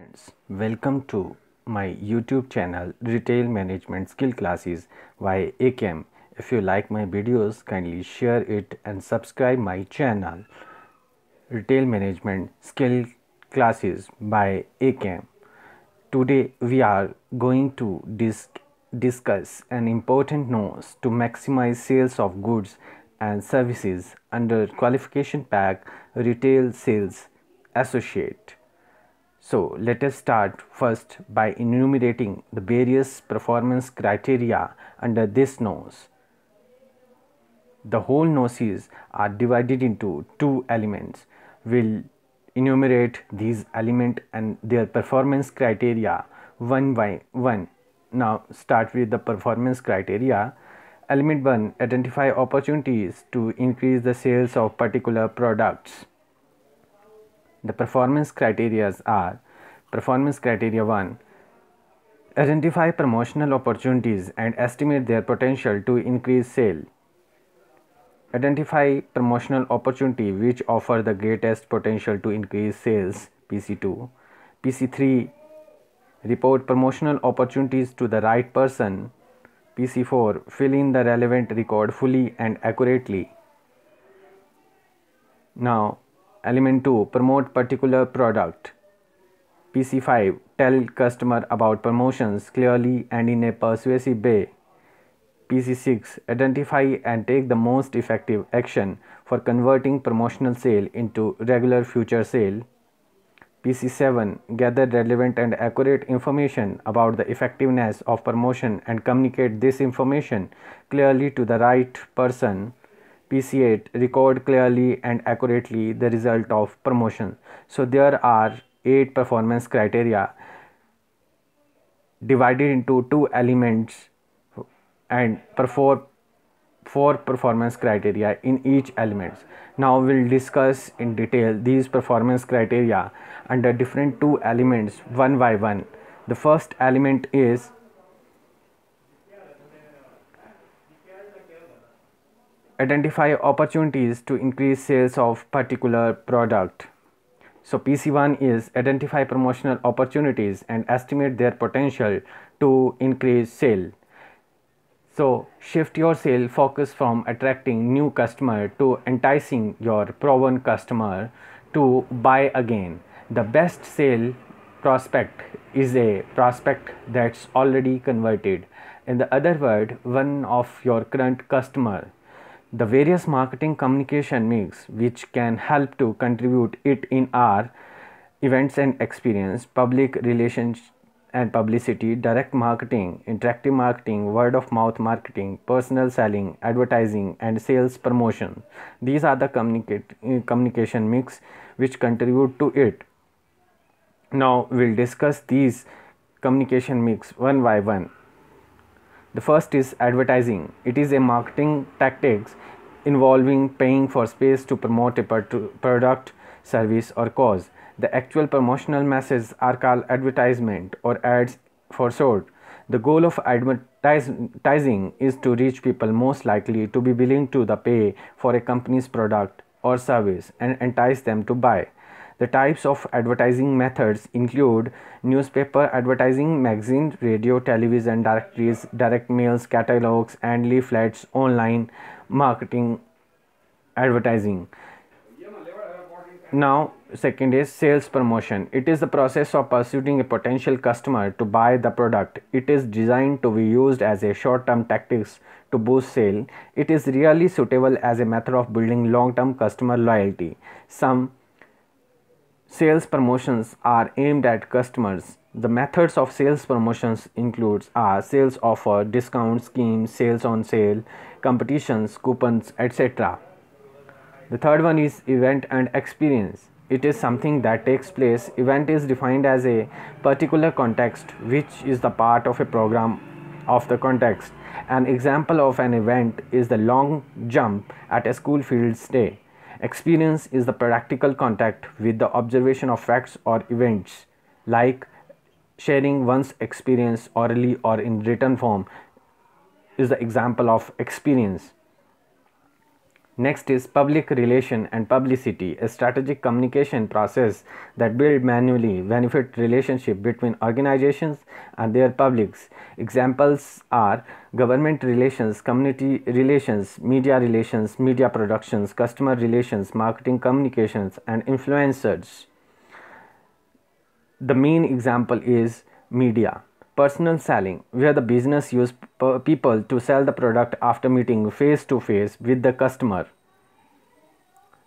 Friends, welcome to my YouTube channel Retail Management Skill Classes by AKM. If you like my videos, kindly share it and subscribe my channel Retail Management Skill Classes by AKM. Today we are going to dis- discuss an important notes to maximize sales of goods and services under qualification pack retail sales associate. So let us start first by enumerating the various performance criteria under this NOS. The whole noses are divided into two elements. We'll enumerate these elements and their performance criteria one by one. Now start with the performance criteria. Element 1 identify opportunities to increase the sales of particular products. The performance criteria are performance criteria 1 identify promotional opportunities and estimate their potential to increase sale. Identify promotional opportunity which offer the greatest potential to increase sales PC2. PC3 report promotional opportunities to the right person. PC4 fill in the relevant record fully and accurately. Now Element 2 Promote particular product. PC5 Tell customer about promotions clearly and in a persuasive way. PC6 Identify and take the most effective action for converting promotional sale into regular future sale. PC7 Gather relevant and accurate information about the effectiveness of promotion and communicate this information clearly to the right person. PC8 record clearly and accurately the result of promotion. So there are eight performance criteria divided into two elements and four four performance criteria in each elements. Now we'll discuss in detail these performance criteria under different two elements one by one. The first element is identify opportunities to increase sales of particular product. So PC1 is identify promotional opportunities and estimate their potential to increase sale. So shift your sale focus from attracting new customer to enticing your proven customer to buy again. The best sale prospect is a prospect that's already converted. In the other word, one of your current customer the various marketing communication mix which can help to contribute it in our events and experience public relations and publicity direct marketing interactive marketing word of mouth marketing personal selling advertising and sales promotion. These are the communicate, eh, communication mix which contribute to it. Now we'll discuss these communication mix one by one the first is advertising. It is a marketing tactics involving paying for space to promote a product, service or cause. The actual promotional messages are called advertisement or ads for short. The goal of advertising is to reach people most likely to be willing to the pay for a company's product or service and entice them to buy. The types of advertising methods include newspaper advertising, magazine, radio, television, directories, direct mails, catalogs, and leaflets, online marketing advertising. Now, second is sales promotion. It is the process of pursuing a potential customer to buy the product. It is designed to be used as a short-term tactics to boost sale. It is really suitable as a method of building long-term customer loyalty. Some Sales promotions are aimed at customers. The methods of sales promotions includes are sales offer, discount schemes, sales on sale, competitions, coupons, etc. The third one is event and experience. It is something that takes place. Event is defined as a particular context which is the part of a program of the context. An example of an event is the long jump at a school fields day. Experience is the practical contact with the observation of facts or events, like sharing one's experience orally or in written form is the example of experience. Next is public relation and publicity, a strategic communication process that build manually benefit relationship between organizations and their publics. Examples are government relations, community relations, media relations, media productions, customer relations, marketing communications, and influencers. The main example is media. Personal selling, where the business use people to sell the product after meeting face to face with the customer.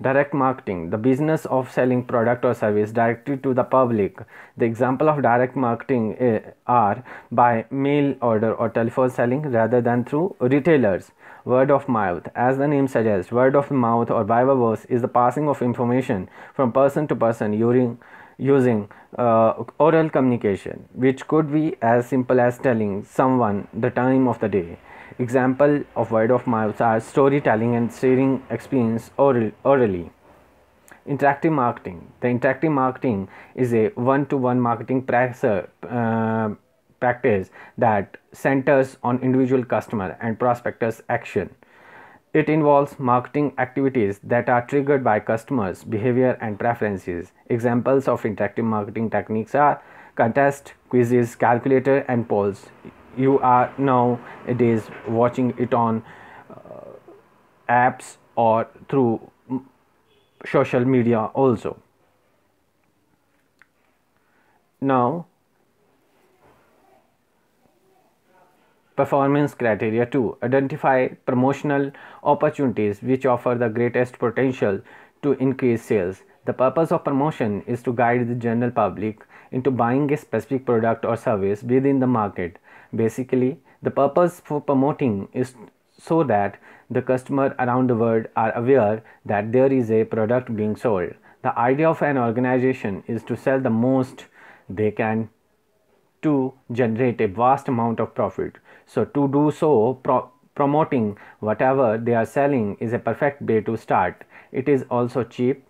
Direct marketing, the business of selling product or service directly to the public. The example of direct marketing eh, are by mail order or telephone selling rather than through retailers. Word of mouth, as the name suggests, word of mouth or viva voce is the passing of information from person to person during using uh, oral communication, which could be as simple as telling someone the time of the day. Example of word of mouth are storytelling and sharing experience oral, orally. Interactive marketing. The interactive marketing is a one-to-one marketing practice, uh, practice that centers on individual customer and prospectors action. It involves marketing activities that are triggered by customers' behavior and preferences. Examples of interactive marketing techniques are contest, quizzes, calculator, and polls. You are nowadays watching it on uh, apps or through social media also. Now, Performance criteria 2. Identify promotional opportunities which offer the greatest potential to increase sales. The purpose of promotion is to guide the general public into buying a specific product or service within the market. Basically, the purpose for promoting is so that the customer around the world are aware that there is a product being sold. The idea of an organization is to sell the most they can to generate a vast amount of profit. So to do so, pro promoting whatever they are selling is a perfect way to start. It is also cheap.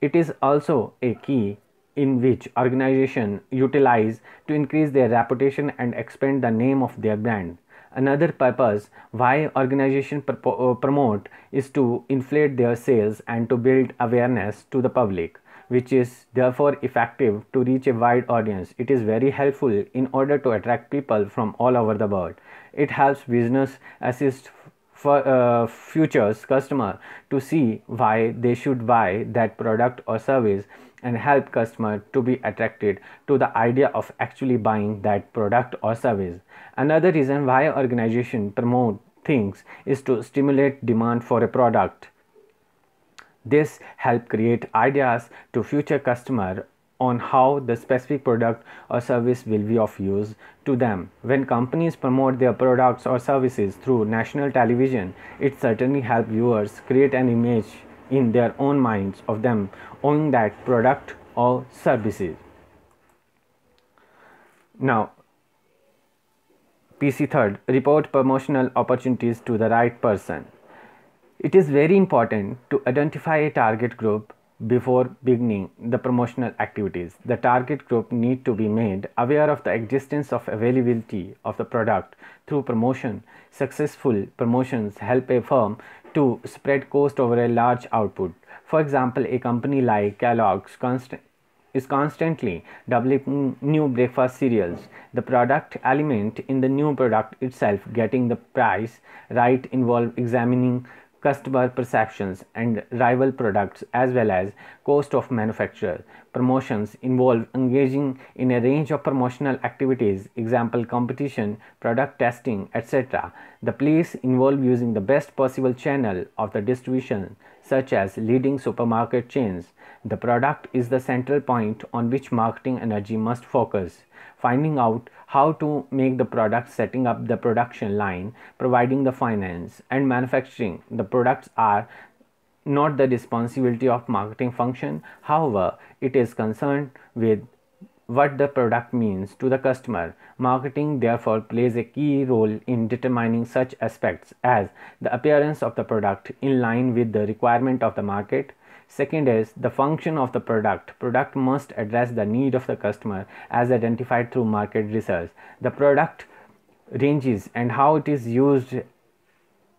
It is also a key in which organization utilize to increase their reputation and expand the name of their brand. Another purpose why organization uh, promote is to inflate their sales and to build awareness to the public which is therefore effective to reach a wide audience. It is very helpful in order to attract people from all over the world. It helps business assist for uh, futures customer to see why they should buy that product or service and help customer to be attracted to the idea of actually buying that product or service. Another reason why organization promote things is to stimulate demand for a product this help create ideas to future customer on how the specific product or service will be of use to them. When companies promote their products or services through national television, it certainly helps viewers create an image in their own minds of them owning that product or services. Now, PC third, report promotional opportunities to the right person. It is very important to identify a target group before beginning the promotional activities. The target group need to be made aware of the existence of availability of the product through promotion. Successful promotions help a firm to spread cost over a large output. For example, a company like Kellogg's constant, is constantly developing new breakfast cereals. The product element in the new product itself getting the price right involve examining customer perceptions and rival products as well as cost of manufacture. Promotions involve engaging in a range of promotional activities, example competition, product testing, etc. The place involve using the best possible channel of the distribution such as leading supermarket chains. The product is the central point on which marketing energy must focus. Finding out how to make the product, setting up the production line, providing the finance, and manufacturing the products are not the responsibility of marketing function. However, it is concerned with what the product means to the customer. Marketing therefore plays a key role in determining such aspects as the appearance of the product in line with the requirement of the market, Second is the function of the product. Product must address the need of the customer as identified through market research. The product ranges and how it is used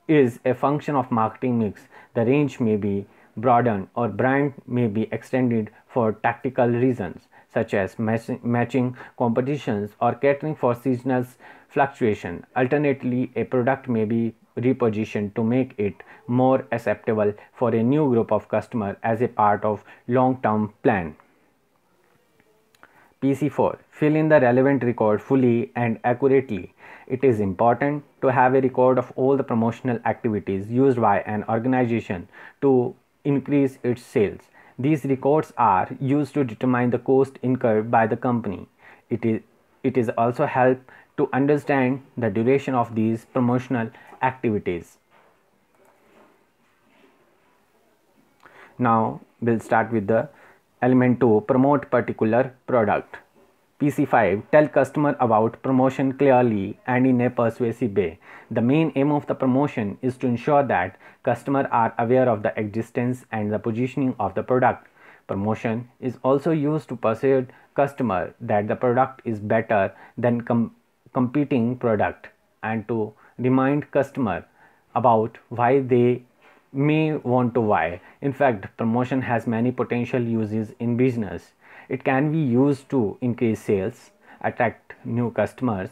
is a function of marketing mix. The range may be broadened or brand may be extended for tactical reasons such as matching competitions or catering for seasonal fluctuation. Alternatively, a product may be repositioned to make it more acceptable for a new group of customers as a part of long-term plan. PC4 Fill in the relevant record fully and accurately. It is important to have a record of all the promotional activities used by an organization to increase its sales. These records are used to determine the cost incurred by the company. It is, it is also help to understand the duration of these promotional activities. Now we'll start with the element to promote particular product. PC5 Tell customer about promotion clearly and in a persuasive way. The main aim of the promotion is to ensure that customers are aware of the existence and the positioning of the product. Promotion is also used to persuade customer that the product is better than com competing product and to remind customer about why they may want to buy. In fact, promotion has many potential uses in business. It can be used to increase sales, attract new customers,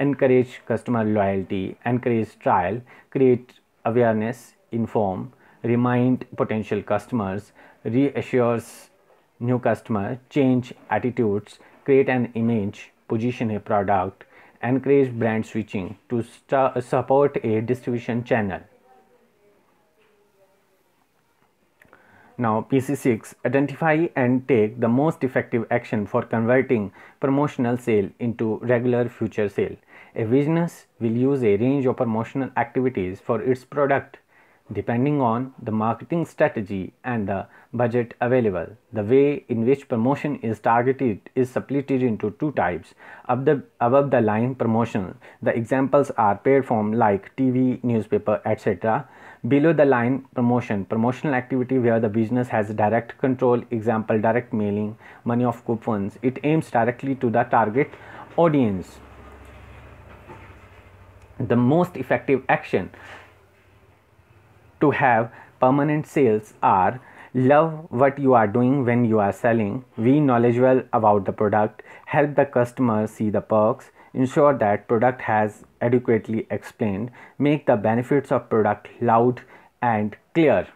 encourage customer loyalty, encourage trial, create awareness, inform, remind potential customers, reassures new customer, change attitudes, create an image, position a product, encourage brand switching to support a distribution channel. Now PC6 identify and take the most effective action for converting promotional sale into regular future sale. A business will use a range of promotional activities for its product depending on the marketing strategy and the budget available. The way in which promotion is targeted is split into two types. The, above the line promotion, the examples are paid form like TV, newspaper, etc. Below the line promotion, promotional activity where the business has direct control, example direct mailing, money of coupons. It aims directly to the target audience. The most effective action to have permanent sales are love what you are doing when you are selling, be knowledgeable about the product, help the customer see the perks, ensure that product has adequately explained, make the benefits of product loud and clear.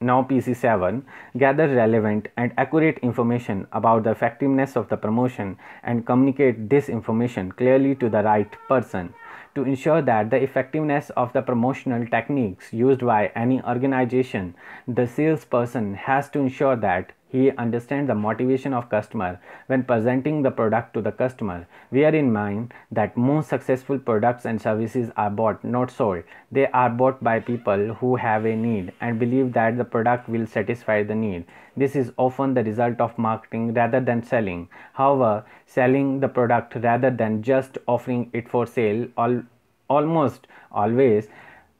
Now PC7 gather relevant and accurate information about the effectiveness of the promotion and communicate this information clearly to the right person to ensure that the effectiveness of the promotional techniques used by any organization, the salesperson has to ensure that he understands the motivation of customer when presenting the product to the customer. Bear in mind that most successful products and services are bought, not sold. They are bought by people who have a need and believe that the product will satisfy the need. This is often the result of marketing rather than selling. However, selling the product rather than just offering it for sale al almost always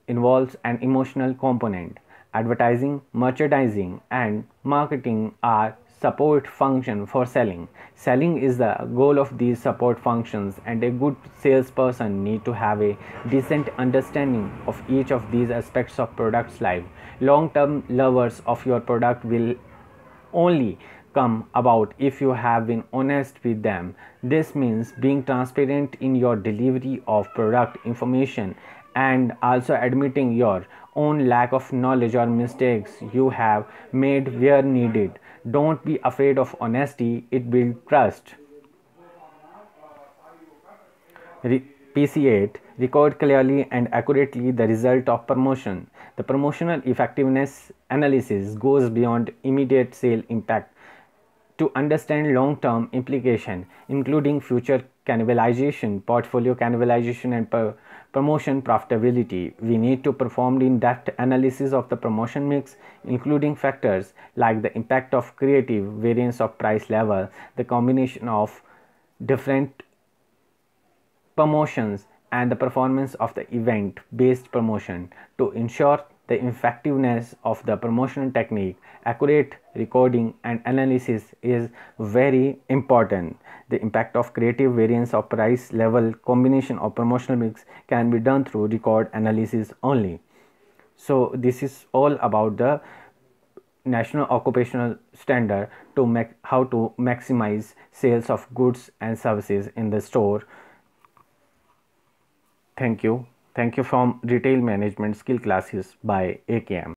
involves an emotional component advertising, merchandising, and marketing are support function for selling. Selling is the goal of these support functions and a good salesperson need to have a decent understanding of each of these aspects of product's life. Long-term lovers of your product will only come about if you have been honest with them. This means being transparent in your delivery of product information and also admitting your own lack of knowledge or mistakes you have made where needed. Don't be afraid of honesty, it builds trust. Re- PC8 record clearly and accurately the result of promotion. The promotional effectiveness analysis goes beyond immediate sale impact to understand long-term implication including future cannibalization, portfolio cannibalization and per promotion profitability. We need to perform in-depth analysis of the promotion mix, including factors like the impact of creative, variance of price level, the combination of different promotions and the performance of the event based promotion to ensure the effectiveness of the promotional technique, accurate recording and analysis is very important. The impact of creative variance of price level combination of promotional mix can be done through record analysis only. So this is all about the national occupational standard to make how to maximize sales of goods and services in the store thank you thank you from retail management skill classes by akm